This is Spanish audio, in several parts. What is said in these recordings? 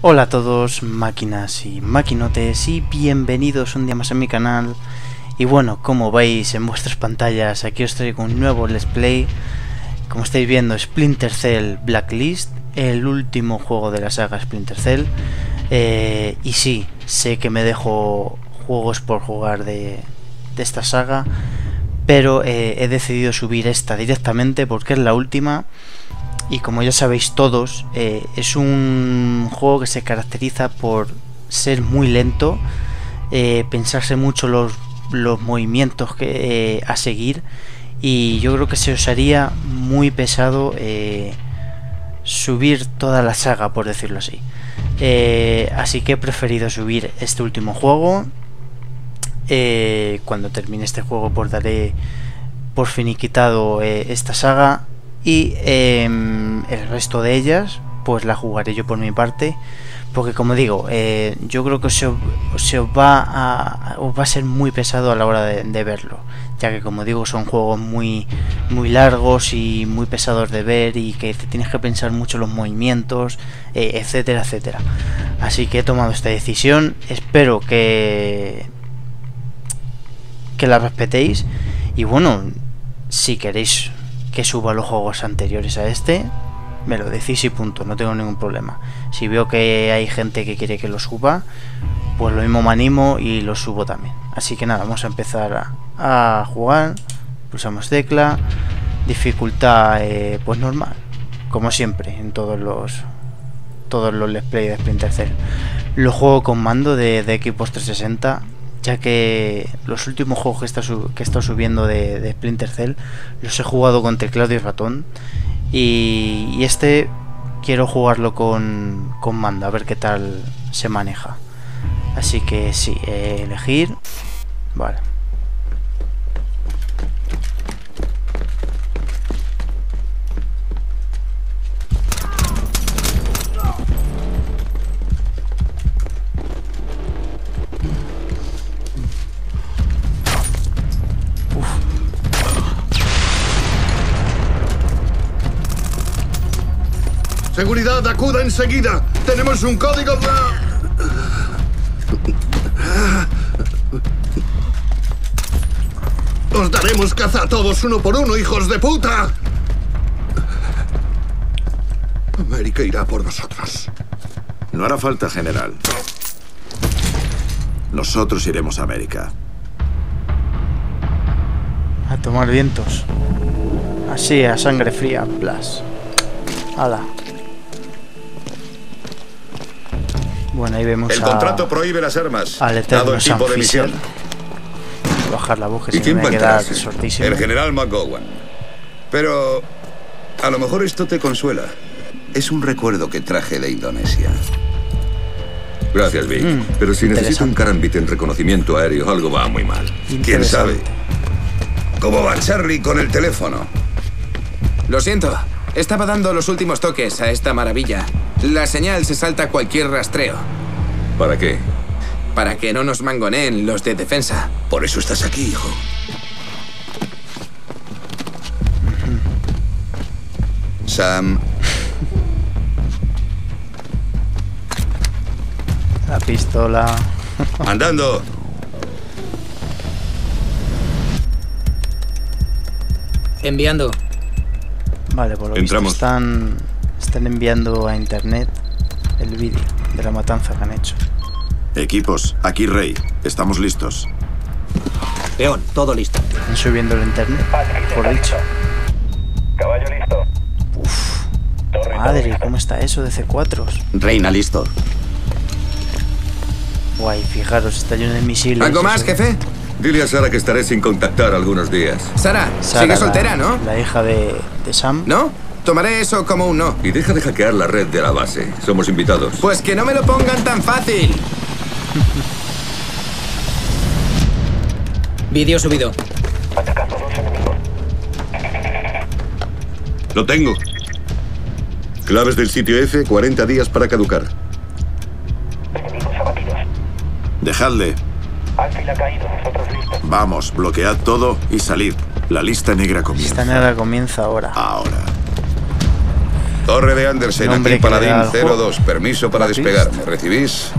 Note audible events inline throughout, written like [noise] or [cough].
Hola a todos, máquinas y maquinotes, y bienvenidos un día más a mi canal. Y bueno, como veis en vuestras pantallas, aquí os traigo un nuevo Let's Play. Como estáis viendo, Splinter Cell Blacklist, el último juego de la saga Splinter Cell. Eh, y sí, sé que me dejo juegos por jugar de, esta saga, pero eh, he decidido subir esta directamente porque es la última y como ya sabéis todos, eh, es un juego que se caracteriza por ser muy lento, eh, pensarse mucho los, los movimientos que, a seguir. Y yo creo que se os haría muy pesado subir toda la saga, por decirlo así. así que he preferido subir este último juego. Eh, cuando termine este juego pues daré por finiquitado eh, esta saga y em, el resto de ellas pues la jugaré yo por mi parte porque como digo eh, yo creo que se, se os, va a, va a ser muy pesado a la hora de, verlo ya que como digo son juegos muy muy largos y muy pesados de ver y que te tienes que pensar mucho los movimientos etcétera etcétera así que he tomado esta decisión espero que que la respetéis. Y bueno, si queréis que suba los juegos anteriores a este, me lo decís y punto, no tengo ningún problema. Si veo que hay gente que quiere que lo suba, pues lo mismo me animo y lo subo también. Así que nada, vamos a empezar a, jugar. Pulsamos tecla, dificultad eh, pues normal, como siempre en todos los todos los let's play de Splinter Cell. Lo juego con mando de, de Xbox 360 ya que los últimos juegos que he estado, que subiendo de, Splinter Cell los he jugado con teclado y ratón y, este quiero jugarlo con, con mando, a ver qué tal se maneja. Así que sí, elegir. Vale. Seguridad, acuda enseguida. Tenemos un código de... Os daremos caza a todos uno por uno, hijos de puta. América irá por nosotros. No hará falta, general. Nosotros iremos a América. A tomar vientos. Así, a sangre fría, Blas. Hala. Bueno, ahí vemos El contrato prohíbe las armas. Al dado el tipo de misión. Bajar la voz que ¿Y quién me queda El general McGowan. Pero a lo mejor esto te consuela. Es un recuerdo que traje de Indonesia. Gracias, Vic. Mm, Pero si necesito un carambit en reconocimiento aéreo, algo va muy mal. ¿Quién sabe? ¿Cómo va Charlie con el teléfono? Lo siento. Estaba dando los últimos toques a esta maravilla. La señal se salta cualquier rastreo. ¿Para qué? Para que no nos mangoneen los de defensa. Por eso estás aquí, hijo. Sam. La pistola. [laughs] Andando. Enviando. Vale, por lo Entramos. están, están enviando a internet el vídeo de la matanza que han hecho. Equipos, aquí Rey. Estamos listos. Peón, todo listo. Están subiendo el internet, por dicho. Caballo listo. Uf. Madre, ¿cómo está eso de C4? Reina listo. Guay, fijaros, está lleno de misiles. ¿Algo más, jefe? Dile a Sara que estaré sin contactar algunos días. Sara, sigue soltera, ¿no? La hija de, de Sam. ¿No? Tomaré eso como un no. Y deja de hackear la red de la base. Somos invitados. Pues que no me lo pongan tan fácil. [laughs] Vídeo subido. Lo tengo. Claves del sitio F, 40 días para caducar. Dejadle. Alfil ha caído, nosotros listos. Vamos, bloquead todo y salid. La lista negra comienza. La lista negra comienza ahora. Ahora. Torre de Andersen, aquí Paladín al juego. 02. Permiso para despegar. pista. ¿Me recibís?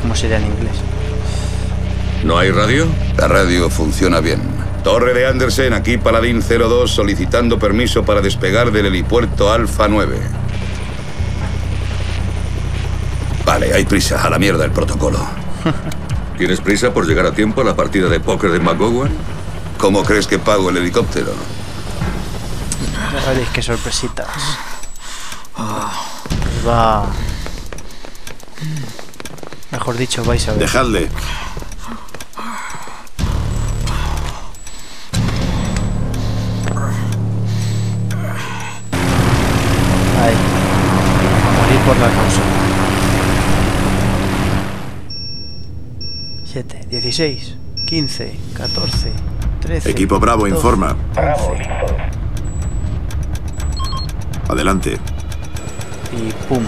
¿Cómo sería en inglés? ¿No hay radio? La radio funciona bien. Torre de Andersen, aquí Paladín 02, solicitando permiso para despegar del helipuerto Alfa 9. Vale, hay prisa. A la mierda el protocolo. [laughs] ¿Tienes prisa por llegar a tiempo a la partida de póker de McGowan? ¿Cómo crees que pago el helicóptero? Veréis qué sorpresitas. Os va... Mejor dicho, vais a ver. Dejadle. Ahí. A morir por la causa. 7, 16, 15, 14, 13. Equipo Bravo 12. informa. Bravo, listo. Adelante. Y pum.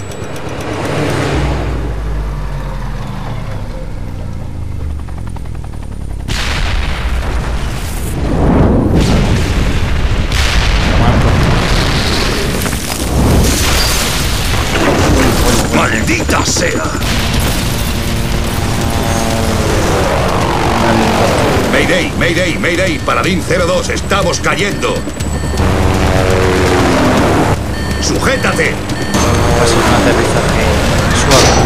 ¡Maldita sea! Mayday, Mayday, Mayday, Paladín 02, estamos cayendo. ¡Sujétate! Va a ser un aterrizaje suave.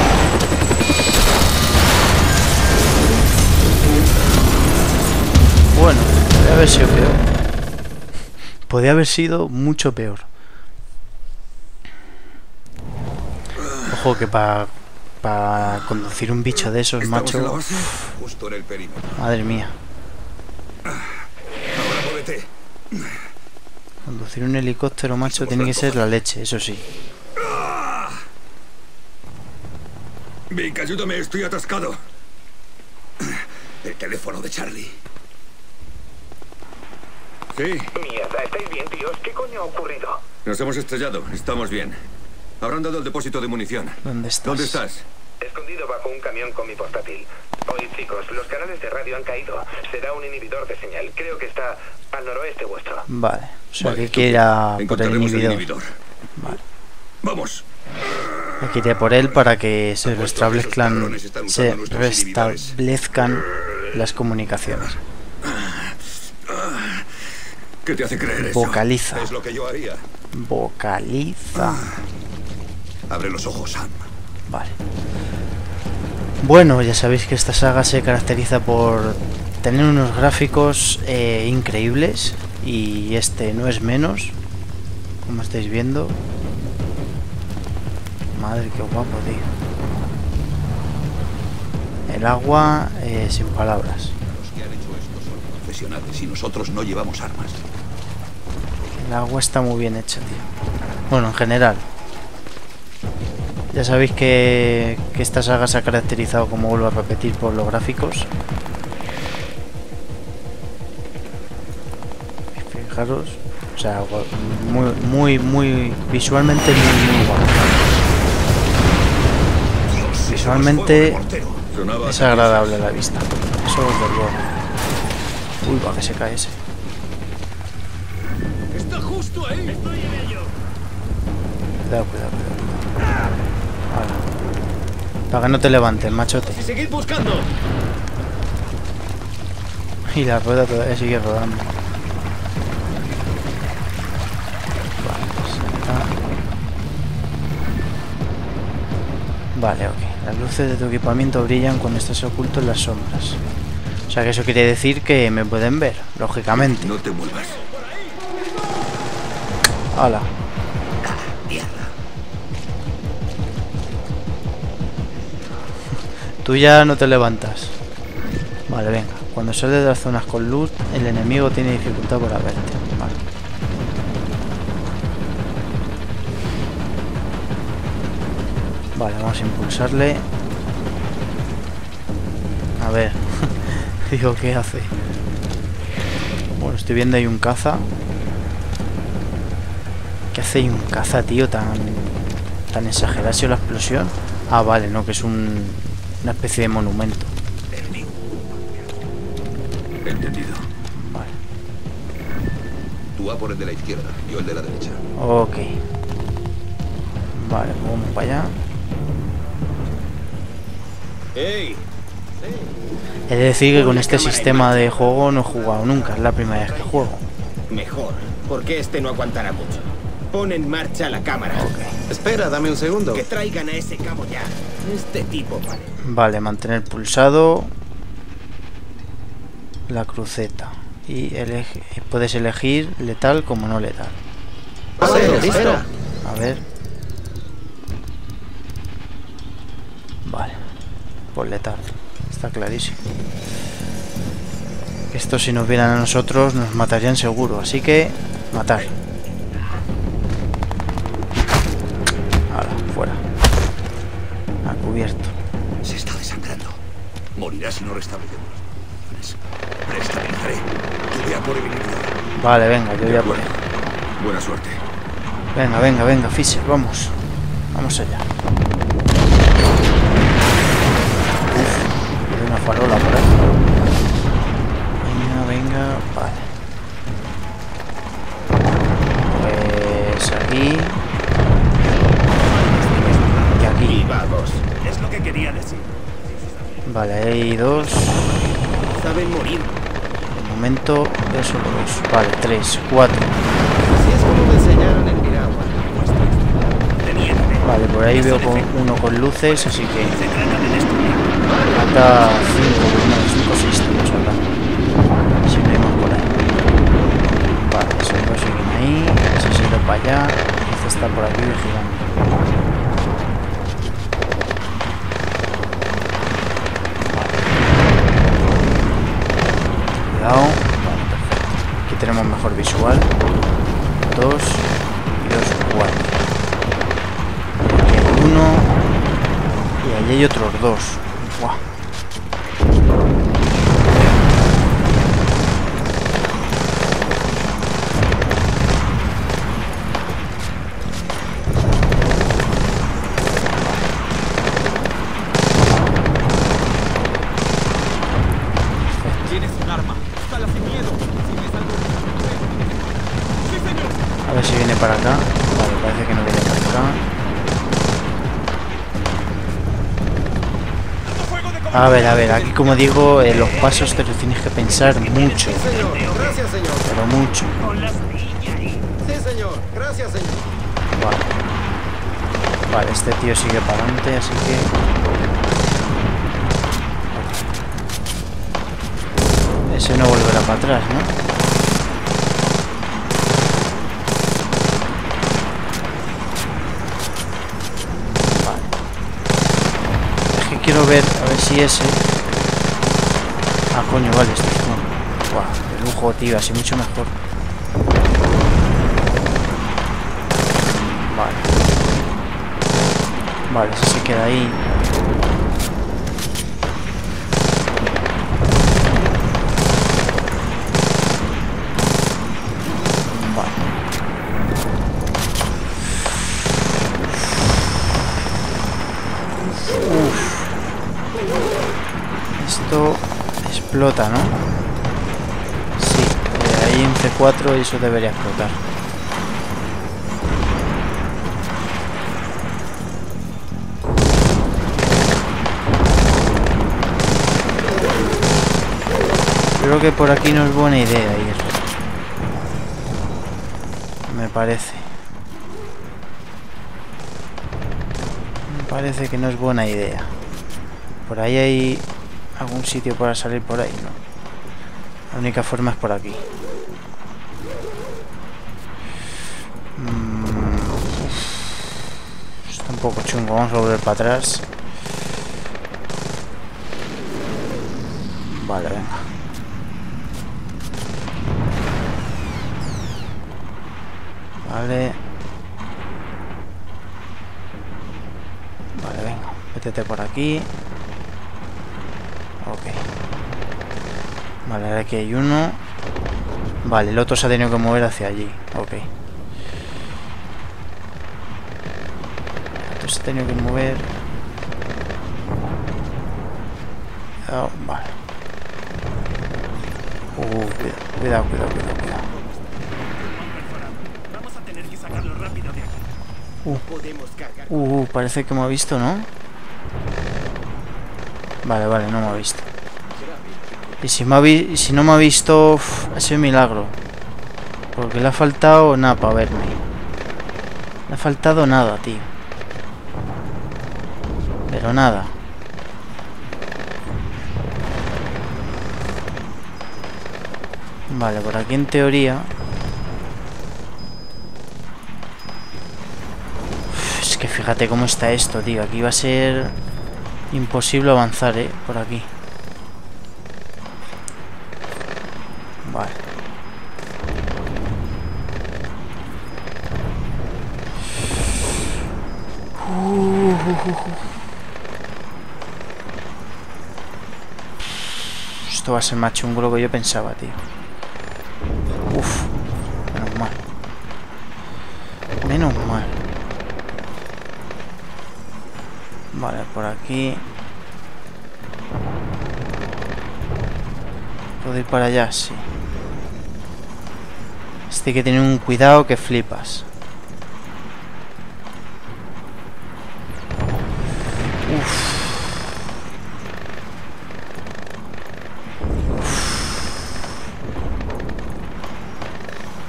Bueno, podría haber sido peor. Podría haber sido mucho peor. Ojo que para conducir un bicho de esos, ¿Estamos en la macho. base? Justo en el. Madre mía. Ahora muévete. Conducir un helicóptero, macho, tiene que ser la leche, eso sí. Vic, ayúdame, estoy atascado. El teléfono de Charlie. Sí, Mierda, ¿estáis bien, tíos? ¿Qué coño ha ocurrido? nos hemos estrellado. Estamos bien. Habrán dado el depósito de munición. ¿Dónde estás? ¿Dónde estás? Escondido bajo un camión con mi portátil. Oye, chicos, los canales de radio han caído. Será un inhibidor de señal. Creo que está al noroeste vuestro. Vale, o sea Vale, que quiere ir a por el Encontraremos inhibidor. Vale. Vamos. Hay que ir a por él para que se restablezcan, se restablezcan las comunicaciones. ¿Qué te hace creer eso? Vocaliza, Es lo que yo haría. vocaliza. Abre los ojos, Sam. Vale. Bueno, ya sabéis que esta saga se caracteriza por tener unos gráficos eh, increíbles y este no es menos, como estáis viendo. Madre, qué guapo, tío. El agua eh, sin palabras. Los que han hecho esto son profesionales y nosotros no llevamos armas. El agua está muy bien hecha, tío. Bueno, en general. Ya sabéis que, esta saga se ha caracterizado, como vuelvo a repetir, por los gráficos. Fijaros, o sea, muy, muy, muy visualmente muy, muy guapo. Visualmente es agradable a la vista. Eso luego. Uy, va que se cae ese. Cuidado, cuidado, cuidado. Para que no te levantes, machote. ¡Seguid buscando! Y la rueda todavía sigue rodando. Vale, ok. Las luces de tu equipamiento brillan cuando estás oculto en las sombras. O sea que eso quiere decir que me pueden ver, lógicamente. No te muevas. Hala. Tú ya no te levantas. Vale, venga. Cuando sales de las zonas con luz, el enemigo tiene dificultad para verte. Vale. Vale, vamos a impulsarle. A ver. [laughs] Digo, ¿qué hace? Bueno, estoy viendo ahí un caza. ¿Qué hace ahí un caza, tío? Tan, tan exagerado la explosión. Ah, vale, no, que es un, una especie de monumento. Entendido. Vale. Tú a por el de la izquierda, yo el de la derecha. Ok. Vale, pues vamos para allá. ¡Ey! He de decir que con este sistema de juego no he jugado nunca, es la primera vez que juego. Mejor, porque este no aguantará mucho. Pon en marcha la cámara. Espera, dame un segundo. Que traigan a ese cabo ya. Este tipo vale. Vale, mantener pulsado la cruceta. Y puedes elegir letal como no letal. Vale, listo. A ver. Vale. Pues letal. Está clarísimo. Esto si nos vieran a nosotros nos matarían seguro. Así que matar. A cubierto. Se está desangrando. Morirá si no restablecemos las. Restabilizaré. Yo voy a por el inhibidor. Vale, venga, yo voy a por él. Buena suerte. Venga, venga, venga, Fisher, vamos. Vamos allá. Uf, hay una farola por ahí. Quería decir. Vale, hay dos. Saben morir. De momento, solo dos. Vale, tres, cuatro. Así es como me enseñaron en Piragua. Teniente. Vale, por ahí veo con- uno con luces, así que Se falta cinco, uno, cinco, seis tíos. Si más por ahí. Vale, esos dos siguen ahí. Ese se para allá. Este está por aquí vigilando. Tenemos mejor visual. Dos y dos, cuatro. Aquí hay uno. Y allí hay otros dos. Buah. A ver, a ver, aquí como digo, eh, los pasos te los tienes que pensar mucho. Gracias, señor. pero mucho. Sí, señor. Gracias, señor. Vale. Vale, este tío sigue para adelante, así que... Ese no volverá para atrás, ¿no? Vale. Es que quiero ver, a ver si ese... Ah, coño, vale, este es bueno. Buah, de lujo, tío, así mucho mejor. Vale. Vale, ese se queda ahí. Explota, ¿no? Sí, eh, ahí en C4 eso debería explotar. Creo que por aquí no es buena idea ir. Me parece. Me parece que no es buena idea. Por ahí hay algún sitio para salir por ahí, ¿no? La única forma es por aquí. Mm. Está un poco chungo, vamos a volver para atrás. Vale, venga. Vale. Vale, venga. Métete por aquí. Ok. Vale, ahora aquí hay uno. Vale, el otro se ha tenido que mover hacia allí. Ok. El otro se ha tenido que mover. Oh, vale. Uh, cuidado, cuidado, cuidado, cuidado, cuidado. Uh, uh, parece que me ha visto, ¿no? Vale, vale, no me ha visto. Y si, me si no me ha visto, ha sido un milagro. Porque le ha faltado nada para verme. Le ha faltado nada, tío. Pero nada. Vale, por aquí en teoría... Es que fíjate cómo está esto, tío. Aquí va a ser imposible avanzar, ¿eh? Por aquí. Vale. Esto va a ser más chungo lo que yo pensaba, tío. Uf, menos mal. Menos mal. Vale, por aquí. ¿Puedo ir para allá? Sí. Este que tener un cuidado que flipas.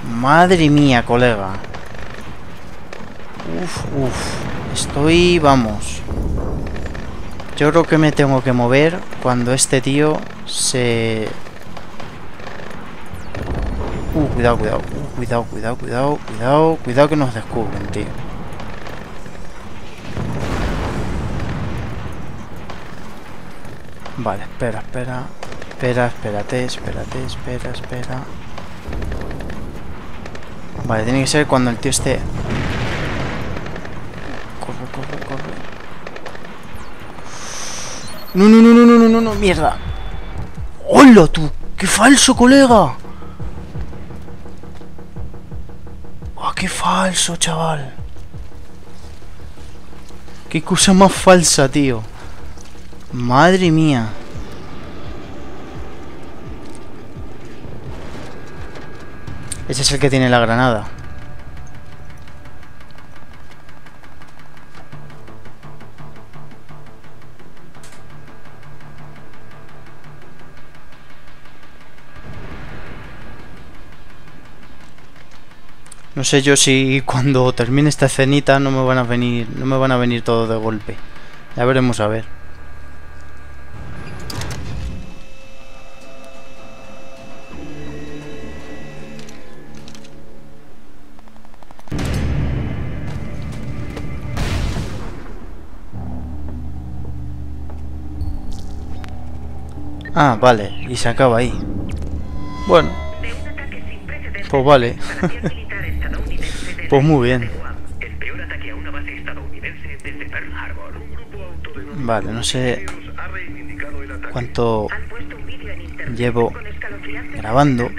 Madre mía, colega. Uf, uf. Estoy, vamos. Yo creo que me tengo que mover cuando este tío se... Uh, cuidado, cuidado. Uh, cuidado, cuidado, cuidado, cuidado. Cuidado que nos descubren, tío. Vale, espera, espera. Espera, espérate, espérate, espera, espera. Vale, tiene que ser cuando el tío esté... No, no, no, no, no, no, no, no, mierda. ¡Hola tú! ¡Qué falso, colega! ¡Ah, qué falso, chaval! ¡Qué cosa más falsa, tío! Madre mía. Ese es el que tiene la granada. No sé yo si cuando termine esta escenita no me van a venir, no me van a venir todos de golpe. Ya veremos a ver. Ah, vale, y se acaba ahí. Bueno, pues vale. [laughs] pues muy bien. Vale, no sé cuánto llevo grabando.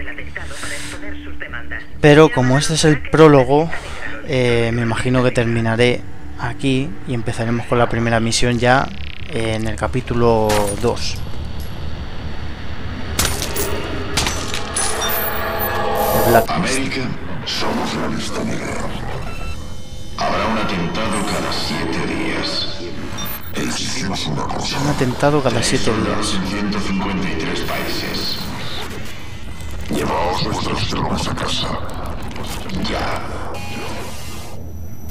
Pero como este es el prólogo, eh, me imagino que terminaré aquí y empezaremos con la primera misión ya en el capítulo 2. de Blacklist. América, somos la lista negra. Cosa. Un atentado cada 7 Soldados días. en 153 países. Llevaos vuestras tropas a casa. Ya.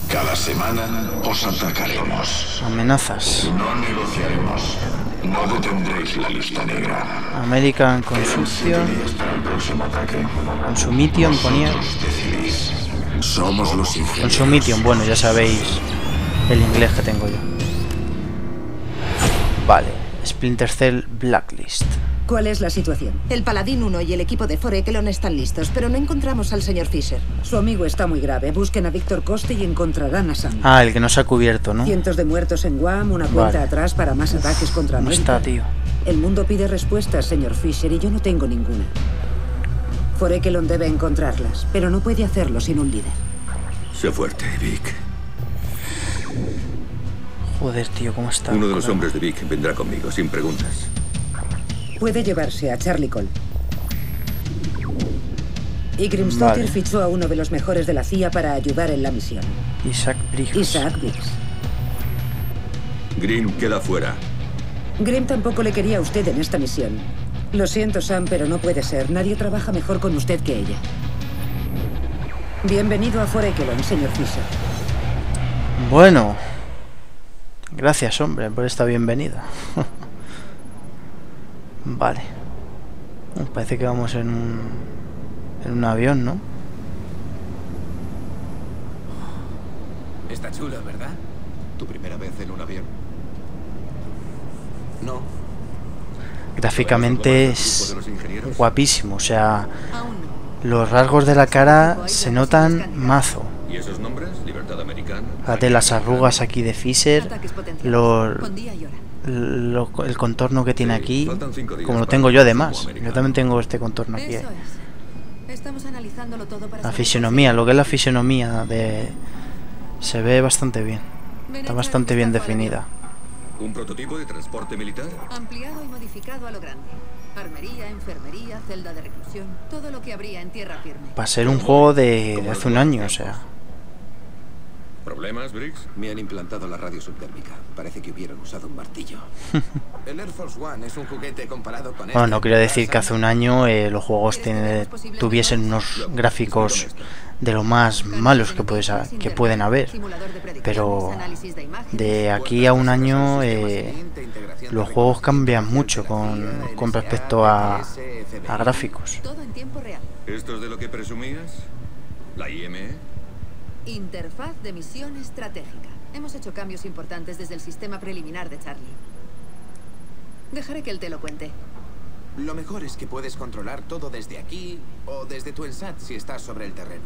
Cada semana os atacaremos. Amenazas. No negociaremos. No detendréis la lista negra. American siete Consumption. Consumition ponía. Somos los. Consumition, bueno, ya sabéis el inglés que tengo yo. Vale. Splinter Cell Blacklist. ¿Cuál es la situación? El Paladín 1 y el equipo de Forekelon están listos, pero no encontramos al señor Fisher. Su amigo está muy grave. Busquen a Víctor Coste y encontrarán a Sam. Ah, el que no se ha cubierto, ¿no? Cientos de muertos en Guam, una cuenta Vale. atrás para más ataques contra No América. está, tío. El mundo pide respuestas, señor Fisher, y yo no tengo ninguna. Forekelon debe encontrarlas, pero no puede hacerlo sin un líder. Sé fuerte, Vic. Joder, tío, ¿cómo está? Uno de los hombres de Vic vendrá conmigo, sin preguntas. Puede llevarse a Charlie Cole. Y Grimstottir Vale. fichó a uno de los mejores de la CIA para ayudar en la misión. Isaac Briggs. Isaac Briggs. Green queda fuera. Grim tampoco le quería a usted en esta misión. Lo siento, Sam, pero no puede ser. Nadie trabaja mejor con usted que ella. Bienvenido a Forekelon, señor Fisher. Bueno. Gracias, hombre, por esta bienvenida. [laughs] vale. Parece que vamos en un, en un avión, ¿no? Está chulo, ¿verdad? ¿Tu primera vez en un avión? No. Gráficamente es guapísimo, o sea, los rasgos de la cara se notan mazo. ¿Y esos nombres? Libertad Americana. Fíjate las arrugas aquí de Fisher, lo- lo- el contorno que tiene aquí, como lo tengo yo además. Yo también tengo este contorno aquí. eh. Eso es. Estamos analizándolo todo para La fisionomía, lo que es la fisionomía de se ve bastante bien. Está bastante bien definida. ¿Un prototipo de transporte militar? Ampliado y modificado a lo grande. Armería, enfermería, celda de reclusión, todo lo que habría en tierra firme. Para ser un juego de, de hace un año, o sea. ¿Problemas, Briggs? Me han implantado la radio subtérmica. Parece que hubieran usado un martillo. [laughs] El Air Force One es un juguete comparado con Bueno, este. no quiero decir que hace un año eh, los juegos tiene- tuviesen unos gráficos de lo más malos que, puedes ha- que pueden haber. Pero de aquí a un año eh, los juegos cambian mucho con, con respecto a, a gráficos. Todo en tiempo real. ¿Esto es de lo que presumías? ¿La? IME? Interfaz de misión estratégica. Hemos hecho cambios importantes desde el sistema preliminar de Charlie. Dejaré que él te lo cuente. Lo mejor es que puedes controlar todo desde aquí o desde tu ELSAT si estás sobre el terreno.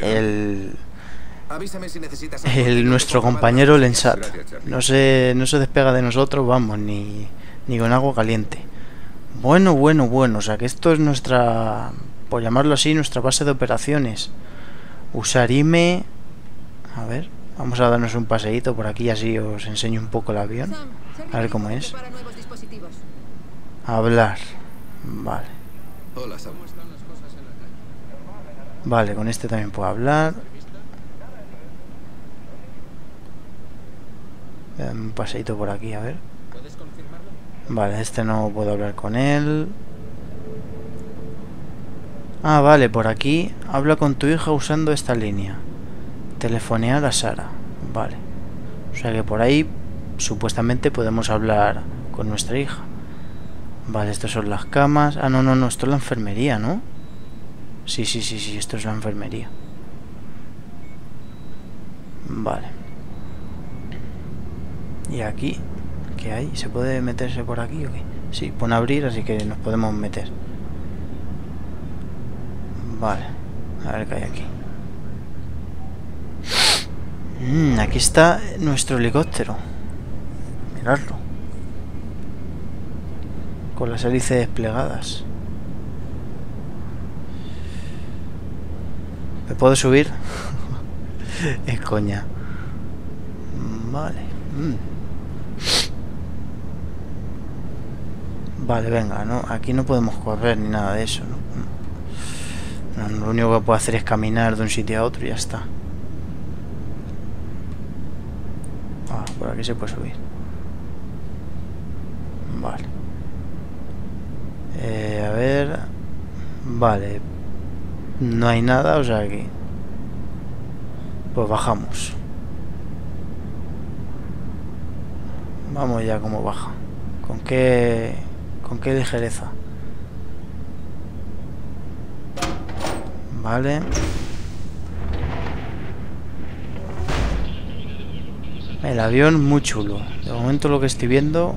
El, Avísame si necesitas el nuestro compañero el Ensat no se, no se despega de nosotros, vamos, ni, ni con agua caliente. Bueno, bueno, bueno, o sea que esto es nuestra, por llamarlo así, nuestra base de operaciones. Usar IME. A ver, vamos a darnos un paseíto por aquí, así os enseño un poco el avión. A ver cómo es. Para nuevos dispositivos. Hablar. Vale. Hola, Sam. Vale, con este también puedo hablar. Un paseíto por aquí, a ver. Vale, este no puedo hablar con él. Ah, vale, por aquí habla con tu hija usando esta línea. Telefonear a Sara. Vale. O sea que por ahí supuestamente podemos hablar con nuestra hija. Vale, estas son las camas. Ah, no, no, no, esto es la enfermería, ¿no? Sí, sí, sí, sí, esto es la enfermería. Vale. ¿Y aquí? ¿Qué hay? ¿Se puede meterse por aquí o qué? Sí, pone abrir, así que nos podemos meter. Vale. A ver qué hay aquí. Mm, aquí está nuestro helicóptero. Miradlo. Con las hélices desplegadas. ¿Me puedo subir? [laughs] es coña. Vale. Mm. Vale, venga, ¿no? Aquí no podemos correr ni nada de eso, ¿no? Lo único que puedo hacer es caminar de un sitio a otro y ya está. Ah, por aquí se puede subir. Vale. Eh, a ver... Vale. No hay nada, o sea que... Pues bajamos. Vamos ya como baja. ¿Con qué... con qué ligereza? El avión muy chulo. De momento lo que estoy viendo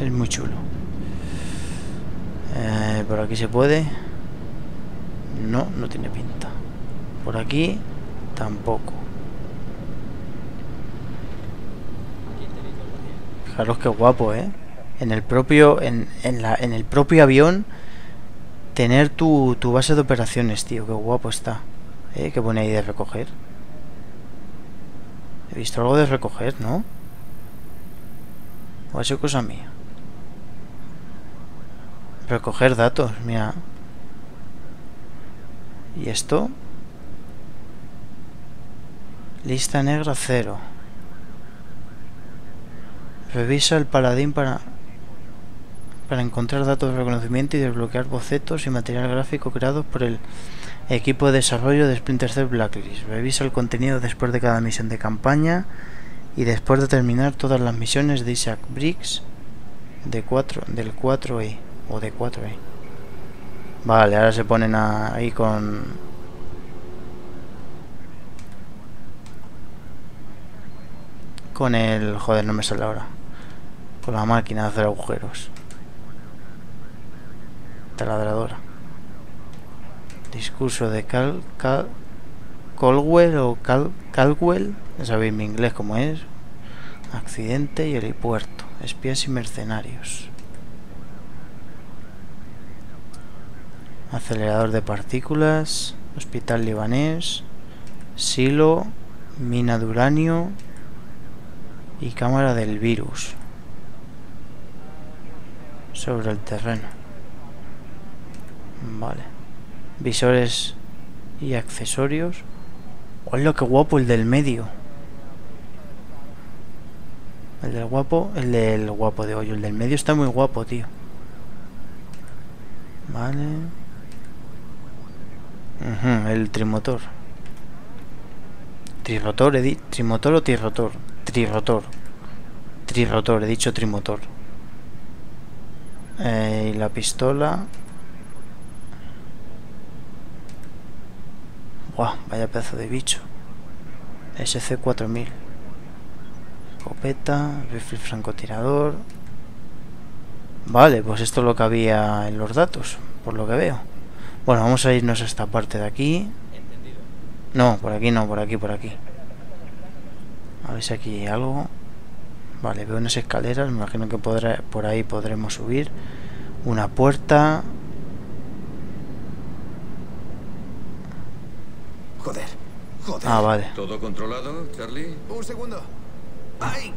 es muy chulo. Eh, por aquí se puede. No, no tiene pinta. Por aquí tampoco. Fijaros qué guapo, ¿eh? En el propio, en, en, la, en el propio avión tener tu, tu base de operaciones, tío. Qué guapo está. ¿Eh? ¿Qué pone ahí de recoger? He visto algo de recoger, ¿no? O ha sido cosa mía. Recoger datos, mira. ¿Y esto? Lista negra cero. Revisa el paladín para para encontrar datos de reconocimiento y desbloquear bocetos y material gráfico creados por el equipo de desarrollo de Splinter Cell Blacklist. Revisa el contenido después de cada misión de campaña y después de terminar todas las misiones de Isaac Briggs de 4, del 4E o de 4E. Vale, ahora se ponen a- ahí con con el joder, no me sale ahora. Con la máquina de hacer agujeros. Taladradora. Discurso de Cal, Cal Colwell o Cal, Caldwell, ya sabéis mi inglés como es. Accidente y helipuerto. Espías y mercenarios. Acelerador de partículas. Hospital libanés. Silo. Mina de uranio. Y cámara del virus. Sobre el terreno. Vale. Visores y accesorios. Hola, qué guapo el del medio. El del guapo, el del guapo de hoyo. El del medio está muy guapo, tío. Vale. El trimotor. Trirotor, he. ¿Trimotor o tirrotor? Trirotor. Trirotor, he dicho trimotor. Eh, y la pistola. Buah, vaya pedazo de bicho. SC-4000. Escopeta, rifle francotirador. Vale, pues esto es lo que había en los datos, por lo que veo. Bueno, vamos a irnos a esta parte de aquí. No, por aquí no, por aquí, por aquí. A ver si aquí hay algo. Vale, veo unas escaleras, me imagino que podré, por ahí podremos subir. Una puerta. Joder, joder. Ah, vale. ¿Todo controlado, Charlie? Un segundo. ¡Ay!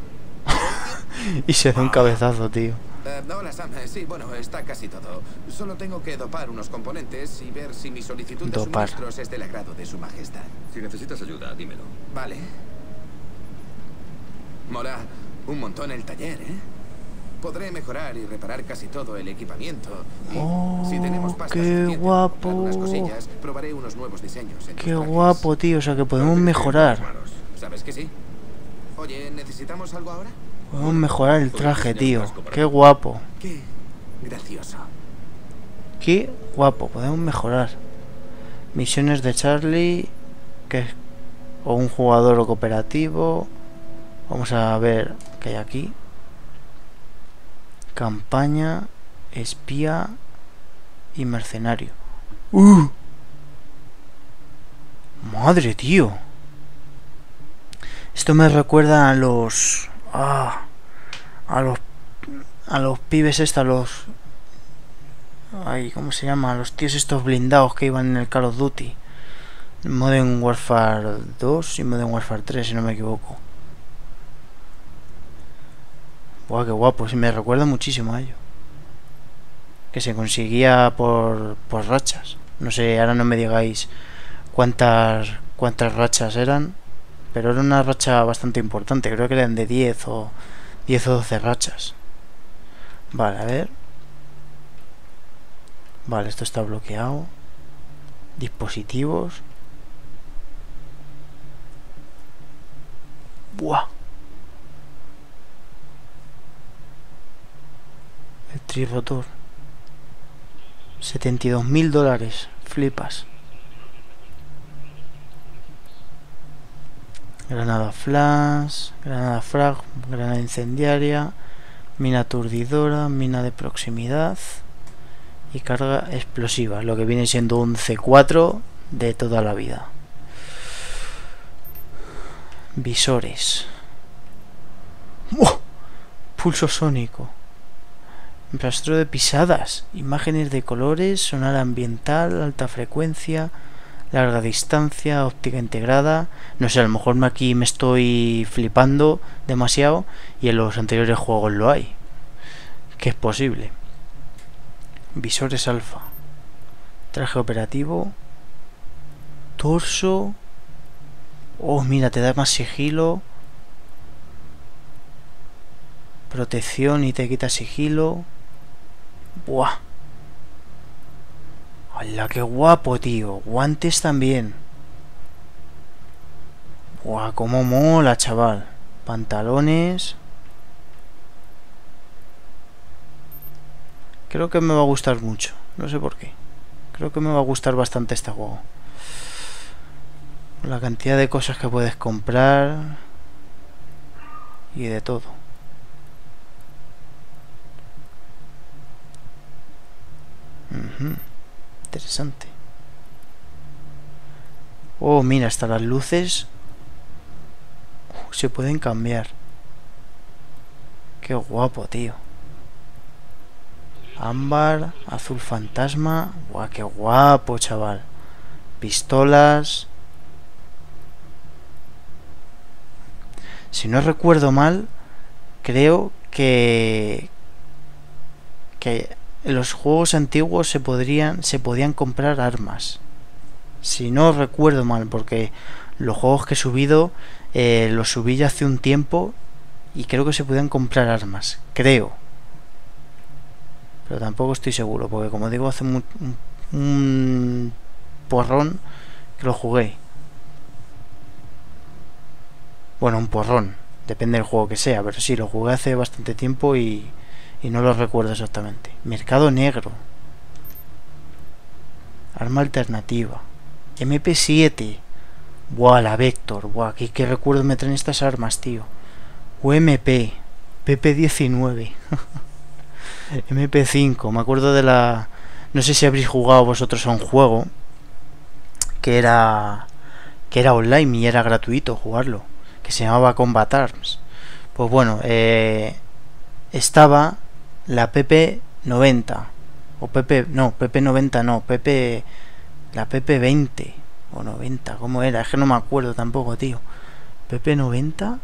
[laughs] y se da un cabezazo, tío. Eh, hola, Sam. Eh, Sí, bueno, está casi todo. Solo tengo que dopar unos componentes y ver si mi solicitud de Dopar. suministros es del agrado de su majestad. Si necesitas ayuda, dímelo. Vale. Mola un montón el taller, ¿eh? Podré mejorar y reparar casi todo el equipamiento. Y Oh, si tenemos qué guapo. unas cosillas, probaré unos nuevos diseños. en Qué guapo, tío. O sea que podemos mejorar. ¿Sabes que sí? Oye, ¿necesitamos algo ahora? Podemos mejorar el traje, tío. Qué guapo. Qué gracioso. Qué guapo. Podemos mejorar. Misiones de Charlie. Que es o un jugador o cooperativo. Vamos a ver qué hay aquí. Campaña, espía y mercenario. ¡Uh! Madre, tío. Esto me recuerda a los. Ah, a los. A los pibes estos, a los. Ay, ¿cómo se llama? A los tíos estos blindados que iban en el Call of Duty. Modern Warfare 2 y Modern Warfare 3, si no me equivoco. Buah, qué guapo, sí, me recuerda muchísimo a ello. Que se conseguía por, por rachas. No sé, ahora no me digáis cuántas, cuántas rachas eran. Pero era una racha bastante importante. Creo que eran de 10 o 10 o 12 rachas. Vale, a ver. Vale, esto está bloqueado. Dispositivos. Buah. El trirotor. 72 mil dólares. Flipas. Granada flash, granada frag, granada incendiaria, mina aturdidora, mina de proximidad y carga explosiva, lo que viene siendo un C4 de toda la vida. Visores. ¡Oh! Pulso sónico. Rastro de pisadas. Imágenes de colores, sonar ambiental, alta frecuencia, larga distancia, óptica integrada. No sé, a lo mejor me- aquí me estoy flipando demasiado y en los anteriores juegos lo hay. Que es posible. Visores alfa. Traje operativo. Torso. Oh, mira, te da más sigilo. Protección y te quita sigilo. Buah. ¡Hala, qué guapo, tío! Guantes también. Buah, cómo mola, chaval. Pantalones. Creo que me va a gustar mucho. No sé por qué. Creo que me va a gustar bastante este juego. La cantidad de cosas que puedes comprar. Y de todo. Interesante. Oh, mira, hasta las luces se pueden cambiar. Qué guapo, tío. Ámbar, azul fantasma. Guau, qué guapo, chaval. Pistolas. Si no recuerdo mal, creo que que en los juegos antiguos se podrían se podían comprar armas. Si no recuerdo mal, porque los juegos que he subido eh, los subí ya hace un tiempo y creo que se podían comprar armas. Creo. Pero tampoco estoy seguro, porque como digo, hace un, un porrón que lo jugué. Bueno, un porrón. Depende del juego que sea, pero sí, lo jugué hace bastante tiempo y, y no lo recuerdo exactamente. Mercado negro. Arma alternativa. MP7. Buah, la Vector. Buah, ¿qué, qué recuerdo me traen estas armas, tío. UMP. PP19. MP5. Me acuerdo de la... No sé si habréis jugado vosotros a un juego que era que era online y era gratuito jugarlo, que se llamaba Combat Arms. Pues bueno, eh, estaba la PP90 o PP no, PP90 no, PP la PP20 o 90, ¿cómo era? Es que no me acuerdo tampoco, tío. PP90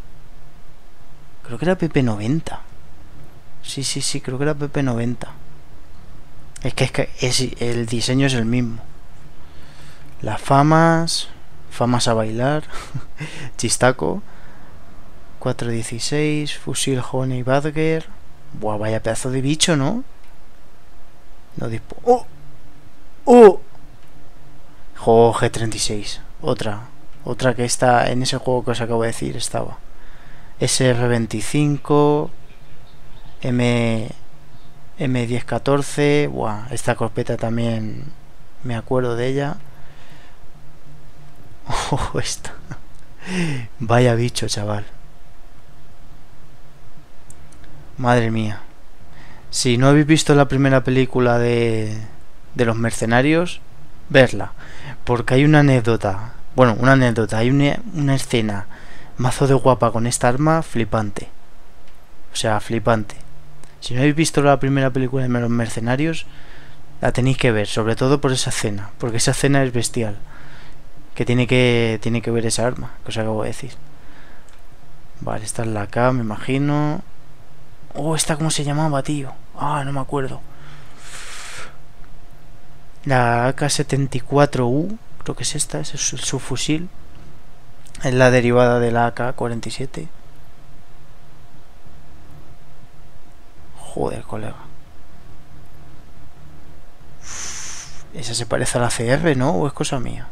Creo que era PP90. Sí, sí, sí, creo que era PP90. Es que, es que es, el diseño es el mismo. Las famas, famas a bailar, [laughs] chistaco, 416, fusil Honey Badger. Buah, vaya pedazo de bicho, ¿no? No dispo. ¡Oh! ¡Oh! Juego G36. Otra. Otra que está en ese juego que os acabo de decir estaba. SR25. M. M1014. Buah, esta corpeta también me acuerdo de ella. [laughs] Oh, esta. Vaya bicho, chaval. Madre mía. Si no habéis visto la primera película de, de los mercenarios, verla. Porque hay una anécdota. Bueno, una anécdota. Hay una, una escena mazo de guapa con esta arma flipante. O sea, flipante. Si no habéis visto la primera película de los mercenarios, la tenéis que ver, sobre todo por esa escena, porque esa escena es bestial. Que tiene que tiene que ver esa arma, que os acabo de decir. Vale, esta es la K, me imagino. Oh, esta cómo se llamaba, tío. Ah, no me acuerdo. La AK-74U, creo que es esta, es su, su fusil. Es la derivada de la AK-47. Joder, colega. Esa se parece a la CR, ¿no? ¿O es cosa mía?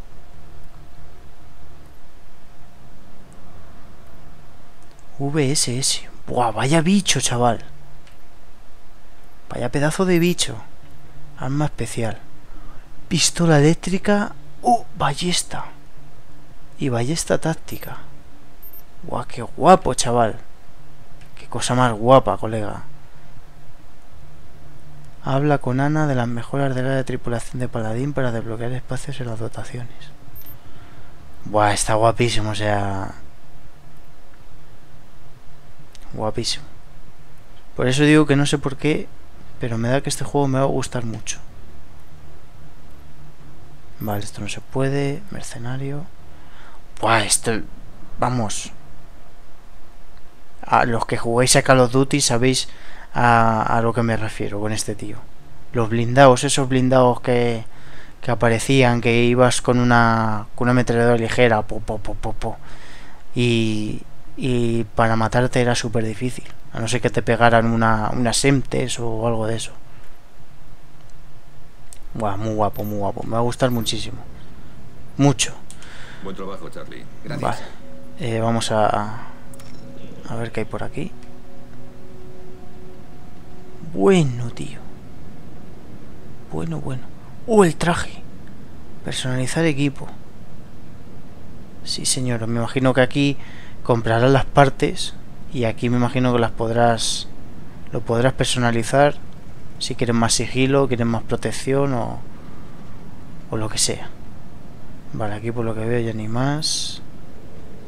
VSS. Buah, vaya bicho, chaval. Vaya pedazo de bicho. Arma especial. Pistola eléctrica. ¡Oh! Ballesta. Y ballesta táctica. Buah, qué guapo, chaval. Qué cosa más guapa, colega. Habla con Ana de las mejoras de la tripulación de Paladín para desbloquear espacios en las dotaciones. Buah, está guapísimo, o sea... Guapísimo. Por eso digo que no sé por qué, pero me da que este juego me va a gustar mucho. Vale, esto no se puede. Mercenario. Buah, esto... Vamos. A los que jugáis a Call of Duty sabéis a, a lo que me refiero con este tío. Los blindados, esos blindados que, que aparecían, que ibas con una, con una ametralladora ligera, po, y, y para matarte era súper difícil, a no ser que te pegaran una, unas semtes o algo de eso. Buah, muy guapo, muy guapo, me va a gustar muchísimo. Mucho. Buen trabajo, Charlie. Vale. Eh, vamos a, a ver qué hay por aquí. Bueno, tío. Bueno, bueno. ¡Oh, el traje! Personalizar equipo. Sí, señor. Me imagino que aquí comprarás las partes y aquí me imagino que las podrás lo podrás personalizar si quieres más sigilo, quieres más protección o, o lo que sea. Vale, aquí por lo que veo ya ni más.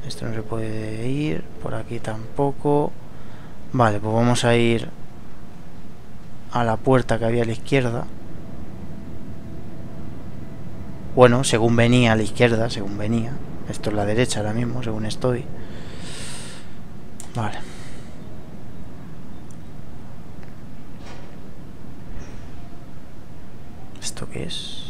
Esto no se puede ir, por aquí tampoco. Vale, pues vamos a ir a la puerta que había a la izquierda. Bueno, según venía a la izquierda, según venía. Esto es la derecha ahora mismo, según estoy. Vale. ¿Esto qué es?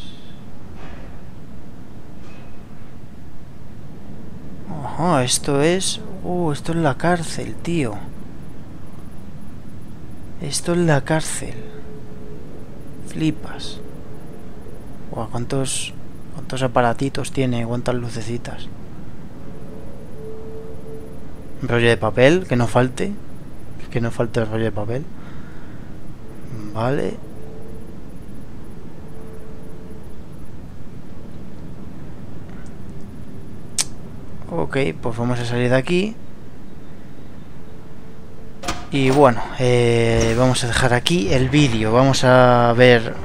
Ajá, esto es... Uh, esto es la cárcel, tío. Esto es la cárcel. Flipas. Guau, ¿cuántos, ¿Cuántos aparatitos tiene? ¿Cuántas lucecitas? Rollo de papel, que no falte. Que no falte el rollo de papel. Vale. Ok, pues vamos a salir de aquí. Y bueno, eh, vamos a dejar aquí el vídeo. Vamos a ver,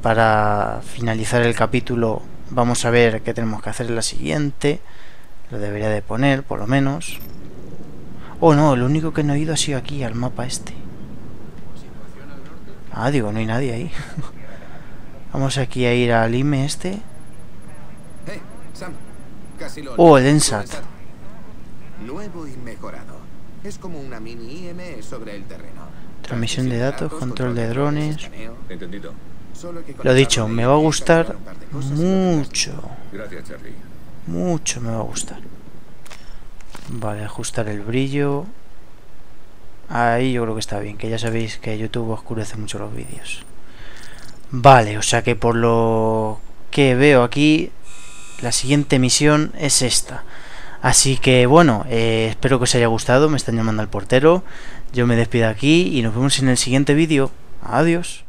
para finalizar el capítulo, vamos a ver qué tenemos que hacer en la siguiente. Lo debería de poner, por lo menos. Oh, no, lo único que no he ido ha sido aquí, al mapa este. Ah, digo, no hay nadie ahí. [laughs] vamos aquí a ir al IME este. Oh, el ENSAT. Nuevo y mejorado. Es como una mini IM sobre el terreno. Transmisión de datos, control de drones. Entendido. Lo dicho, me va a gustar mucho. Gracias, Charlie. Mucho me va a gustar. Vale, ajustar el brillo. Ahí yo creo que está bien, que ya sabéis que YouTube oscurece mucho los vídeos. Vale, o sea que por lo que veo aquí, la siguiente misión es esta. Así que bueno, eh, espero que os haya gustado, me están llamando al portero, yo me despido aquí y nos vemos en el siguiente vídeo. Adiós.